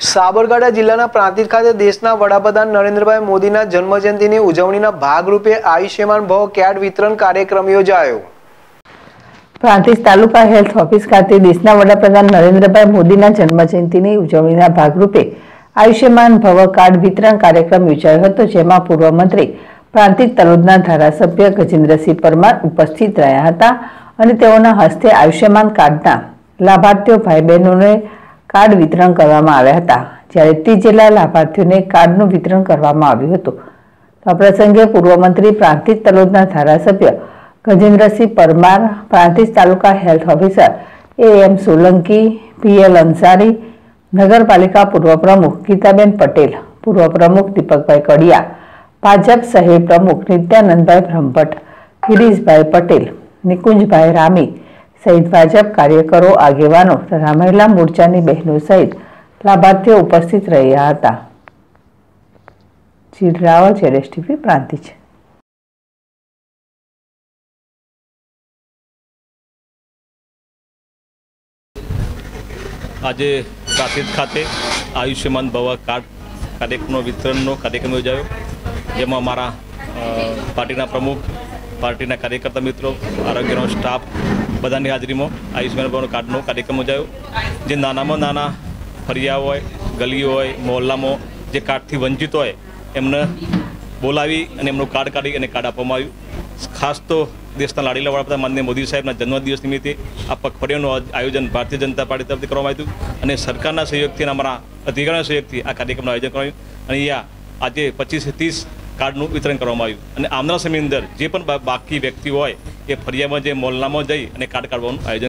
સાબરકાંઠા જિલ્લાના પ્રાંતિજ ખાતે દેશના વડાપ્રધાન નરેન્દ્રભાઈ મોદીના જન્મજયંતિની ઉજવણીના ભાગરૂપે આયુષ્યમાન ભવ કાર્ડ વિતરણ કાર્યક્રમ યોજાયો. પ્રાંતિજ તાલુકા હેલ્થ ઓફિસ ખાતે દેશના વડાપ્રધાન નરેન્દ્રભાઈ મોદીના જન્મજયંતિની ઉજવણીના ભાગરૂપે આયુષ્યમાન ભવ કાર્ડ વિતરણ કાર્યક્રમ યોજાયો હતો, જેમાં પૂર્વ મંત્રી પ્રાંતિજ તલોદના ધારાસભ્ય ગજેન્દ્રસિંહ પરમાર ઉપસ્થિત રહ્યા હતા અને તેઓના હસ્તે આયુષ્યમાન કાર્ડના લાભાર્થીઓ ભાઈ બહેનોને કાર્ડ વિતરણ કરવામાં આવ્યા હતા. જ્યારે ત્રીસ જેટલા લાભાર્થીઓને કાર્ડનું વિતરણ કરવામાં આવ્યું હતું. આ પ્રસંગે પૂર્વ મંત્રી પ્રાંતિજ તલોદના ધારાસભ્ય Gajendrasinh Parmar, Prantij taluka health officer A M Solanki PL Ansari, નગરપાલિકા પૂર્વ પ્રમુખ ગીતાબેન પટેલ, પૂર્વ પ્રમુખ દીપકભાઈ કડિયા, ભાજપ સહેબ પ્રમુખ નિત્યાનંદભાઈ બ્રહ્મભટ્ટ, ગિરીશભાઈ પટેલ, નિકુંજભાઈ રામી સહિત ભાજપ કાર્યકરો, આગેવાનો તથા મહિલા મોરચાની બહેનો સહિત લાભાર્થીઓ ઉપસ્થિત રહ્યા હતા. જીલ રાવલ, જેડેશ પ્રાંતિજ આજે પ્રાંતિજ ખાતે આયુષ્યમાન ભવ કાર્ડ કાર્યક્રમનો વિતરણનો કાર્યક્રમ યોજાયો. જેમાં મારા પાર્ટીના પ્રમુખ પાર્ટીના કાર્યકર્તા મિત્રો, આરોગ્યનો સ્ટાફ, બધાની હાજરીમાં આયુષ્યમાન ભવન કાર્ડનો કાર્યક્રમ યોજાયો, જે નાનામાં નાના ફરિયા હોય, ગલીઓ હોય, મોહલ્લામાં જે કાર્ડથી વંચિત હોય, એમને બોલાવી અને એમનું કાર્ડ કાઢી અને કાર્ડ આપવામાં આવ્યું. ખાસ તો દેશના લાડીલા વડાપ્રધાન માનનીય મોદી સાહેબના જન્મદિવસ નિમિત્તે આ પખવાડિયાનું આયોજન ભારતીય જનતા પાર્ટી તરફથી કરવામાં આવ્યું અને સરકારના સહયોગથી અને અમારા અધિકારીના સહયોગથી આ કાર્યક્રમનું આયોજન કરાયું અને અહીંયા આજે પચીસથી ત્રીસ કાર્ડનું વિતરણ કરવામાં આવ્યું. અને આવનારા સમયની અંદર જે પણ બાકી વ્યક્તિ હોય, એ ફરિયામાં જે મોલનામાં જઈ અને કાર્ડ કાઢવાનું આયોજન